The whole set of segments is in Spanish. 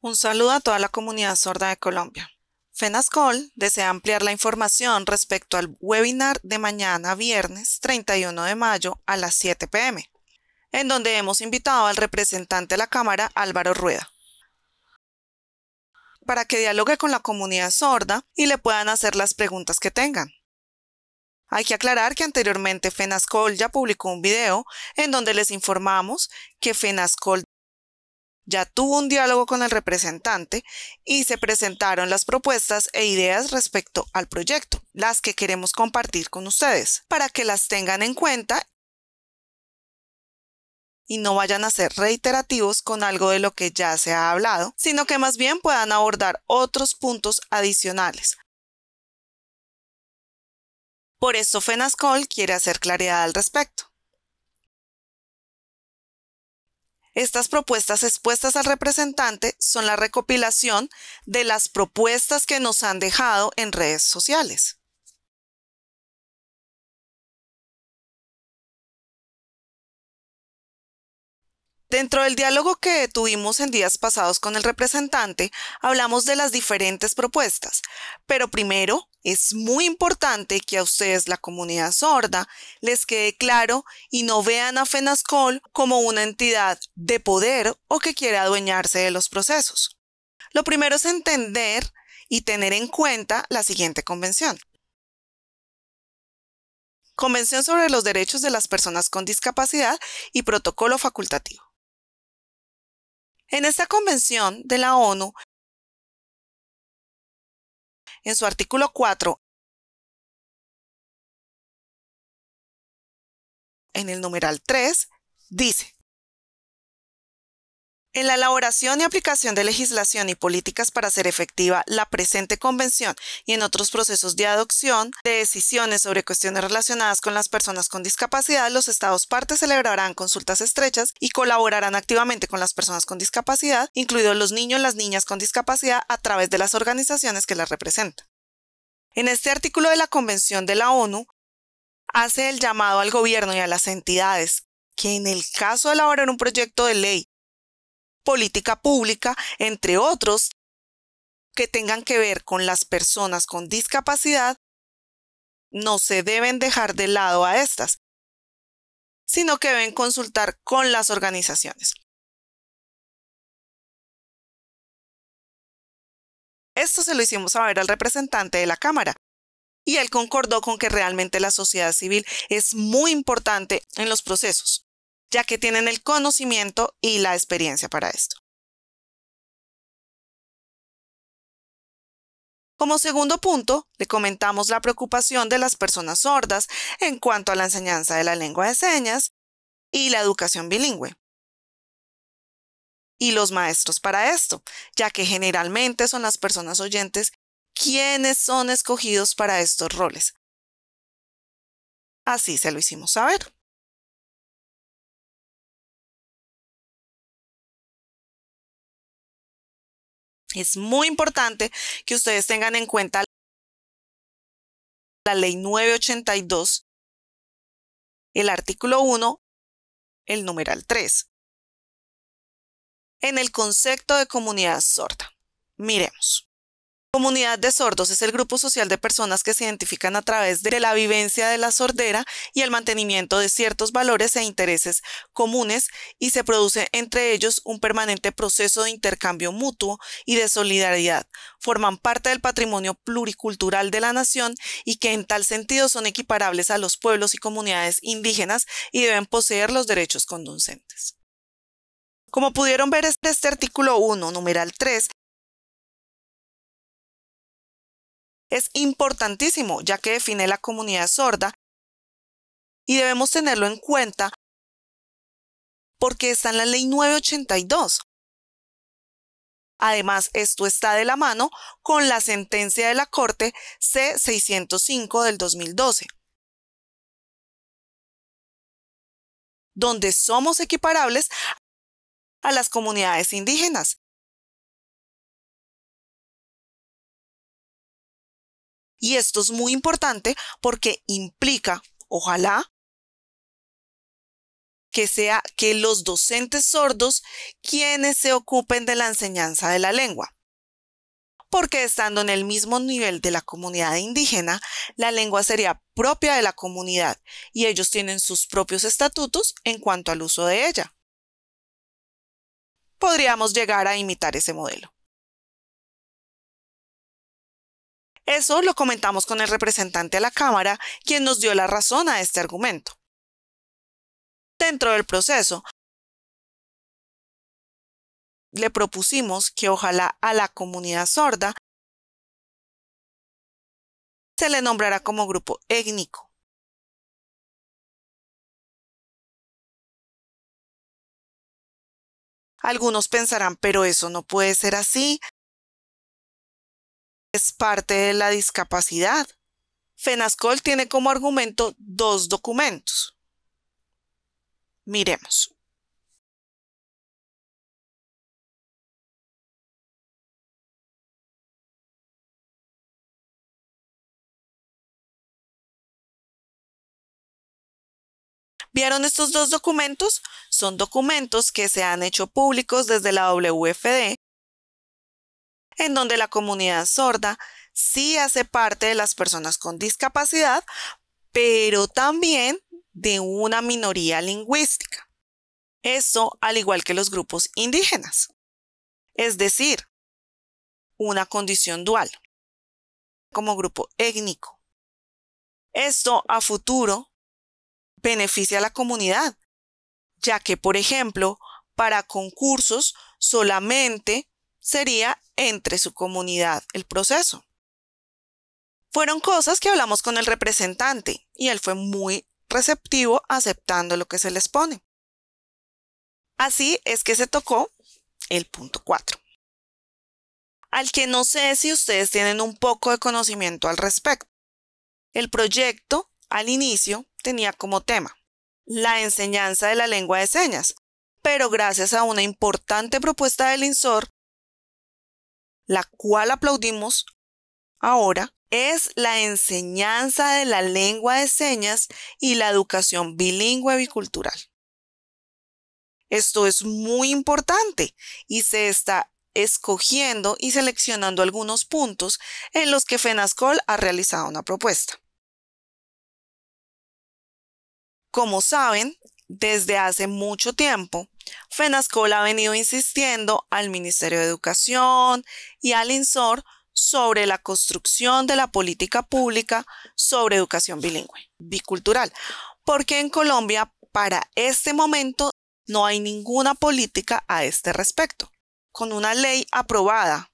Un saludo a toda la comunidad sorda de Colombia. FENASCOL desea ampliar la información respecto al webinar de mañana viernes 31 de mayo a las 7 pm, en donde hemos invitado al representante de la Cámara Álvaro Rueda para que dialogue con la comunidad sorda y le puedan hacer las preguntas que tengan. Hay que aclarar que anteriormente FENASCOL ya publicó un video en donde les informamos que FENASCOL ya tuvo un diálogo con el representante y se presentaron las propuestas e ideas respecto al proyecto, las que queremos compartir con ustedes, para que las tengan en cuenta y no vayan a ser reiterativos con algo de lo que ya se ha hablado, sino que más bien puedan abordar otros puntos adicionales. Por esto FENASCOL quiere hacer claridad al respecto. Estas propuestas expuestas al representante son la recopilación de las propuestas que nos han dejado en redes sociales. Dentro del diálogo que tuvimos en días pasados con el representante, hablamos de las diferentes propuestas, pero primero es muy importante que a ustedes, la comunidad sorda, les quede claro y no vean a FENASCOL como una entidad de poder o que quiere adueñarse de los procesos. Lo primero es entender y tener en cuenta la siguiente convención. Convención sobre los derechos de las personas con discapacidad y protocolo facultativo. En esta convención de la ONU, en su artículo 4, en el numeral 3, dice, en la elaboración y aplicación de legislación y políticas para hacer efectiva la presente convención y en otros procesos de adopción de decisiones sobre cuestiones relacionadas con las personas con discapacidad, los Estados partes celebrarán consultas estrechas y colaborarán activamente con las personas con discapacidad, incluidos los niños y las niñas con discapacidad, a través de las organizaciones que las representan. En este artículo de la Convención de la ONU, hace el llamado al gobierno y a las entidades que en el caso de elaborar un proyecto de ley política pública, entre otros, que tengan que ver con las personas con discapacidad, no se deben dejar de lado a estas, sino que deben consultar con las organizaciones. Esto se lo hicimos saber al representante de la Cámara, y él concordó con que realmente la sociedad civil es muy importante en los procesos ya que tienen el conocimiento y la experiencia para esto. Como segundo punto, le comentamos la preocupación de las personas sordas en cuanto a la enseñanza de la lengua de señas y la educación bilingüe. Y los maestros para esto, ya que generalmente son las personas oyentes quienes son escogidos para estos roles. Así se lo hicimos saber. Es muy importante que ustedes tengan en cuenta la ley 982, el artículo 1, el numeral 3. En el concepto de comunidad sorda, miremos. Comunidad de sordos es el grupo social de personas que se identifican a través de la vivencia de la sordera y el mantenimiento de ciertos valores e intereses comunes y se produce entre ellos un permanente proceso de intercambio mutuo y de solidaridad. Forman parte del patrimonio pluricultural de la nación y que en tal sentido son equiparables a los pueblos y comunidades indígenas y deben poseer los derechos conducentes. Como pudieron ver, este artículo 1, numeral 3, es importantísimo ya que define la comunidad sorda y debemos tenerlo en cuenta porque está en la ley 982. Además, esto está de la mano con la sentencia de la Corte C605 del 2012, donde somos equiparables a las comunidades indígenas Y esto es muy importante porque implica, ojalá, que sea que los docentes sordos quienes se ocupen de la enseñanza de la lengua. Porque estando en el mismo nivel de la comunidad indígena, la lengua sería propia de la comunidad y ellos tienen sus propios estatutos en cuanto al uso de ella. Podríamos llegar a imitar ese modelo. Eso lo comentamos con el representante a la Cámara, quien nos dio la razón a este argumento. Dentro del proceso, le propusimos que ojalá a la comunidad sorda se le nombrara como grupo étnico. Algunos pensarán, pero eso no puede ser así es parte de la discapacidad. FENASCOL tiene como argumento dos documentos. Miremos. ¿Vieron estos dos documentos? Son documentos que se han hecho públicos desde la WFD en donde la comunidad sorda sí hace parte de las personas con discapacidad, pero también de una minoría lingüística. Eso al igual que los grupos indígenas. Es decir, una condición dual, como grupo étnico. Esto a futuro beneficia a la comunidad, ya que, por ejemplo, para concursos solamente sería entre su comunidad el proceso. Fueron cosas que hablamos con el representante y él fue muy receptivo aceptando lo que se les pone. Así es que se tocó el punto 4. Al que no sé si ustedes tienen un poco de conocimiento al respecto. El proyecto, al inicio, tenía como tema la enseñanza de la lengua de señas, pero gracias a una importante propuesta del INSOR, la cual aplaudimos ahora, es la enseñanza de la lengua de señas y la educación bilingüe bicultural. Esto es muy importante y se está escogiendo y seleccionando algunos puntos en los que FENASCOL ha realizado una propuesta. Como saben, desde hace mucho tiempo, FENASCOL ha venido insistiendo al Ministerio de Educación y al INSOR sobre la construcción de la política pública sobre educación bilingüe, bicultural, porque en Colombia para este momento no hay ninguna política a este respecto. Con una ley aprobada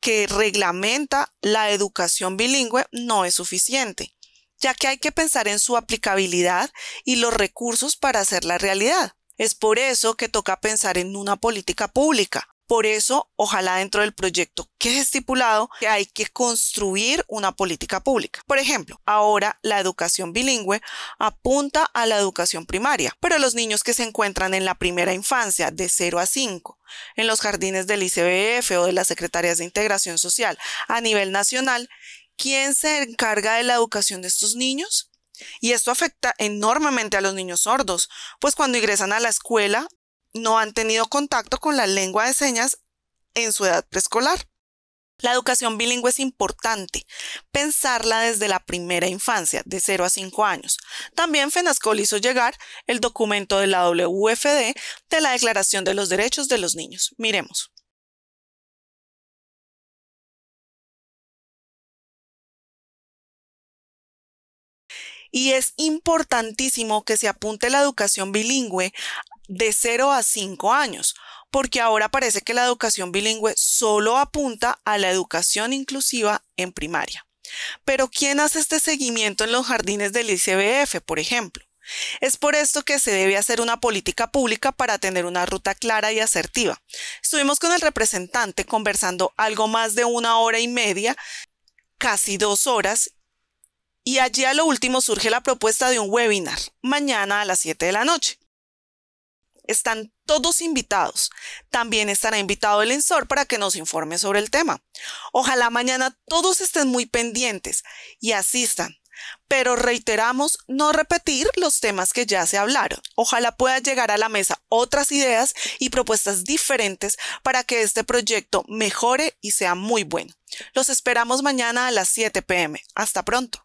que reglamenta la educación bilingüe no es suficiente, ya que hay que pensar en su aplicabilidad y los recursos para hacerla realidad. Es por eso que toca pensar en una política pública. Por eso, ojalá dentro del proyecto que es estipulado que hay que construir una política pública. Por ejemplo, ahora la educación bilingüe apunta a la educación primaria, pero los niños que se encuentran en la primera infancia de 0 a 5, en los jardines del ICBF o de las secretarias de integración social a nivel nacional, ¿quién se encarga de la educación de estos niños? Y esto afecta enormemente a los niños sordos, pues cuando ingresan a la escuela no han tenido contacto con la lengua de señas en su edad preescolar. La educación bilingüe es importante, pensarla desde la primera infancia, de 0 a 5 años. También FENASCOL hizo llegar el documento de la WFD de la Declaración de los Derechos de los Niños. Miremos. Y es importantísimo que se apunte la educación bilingüe de 0 a 5 años, porque ahora parece que la educación bilingüe solo apunta a la educación inclusiva en primaria. Pero ¿quién hace este seguimiento en los jardines del ICBF, por ejemplo? Es por esto que se debe hacer una política pública para tener una ruta clara y asertiva. Estuvimos con el representante conversando algo más de una hora y media, casi dos horas, y allí a lo último surge la propuesta de un webinar, mañana a las 7 de la noche. Están todos invitados. También estará invitado el INSOR para que nos informe sobre el tema. Ojalá mañana todos estén muy pendientes y asistan. pero reiteramos no repetir los temas que ya se hablaron. Ojalá pueda llegar a la mesa otras ideas y propuestas diferentes para que este proyecto mejore y sea muy bueno. Los esperamos mañana a las 7 pm. Hasta pronto.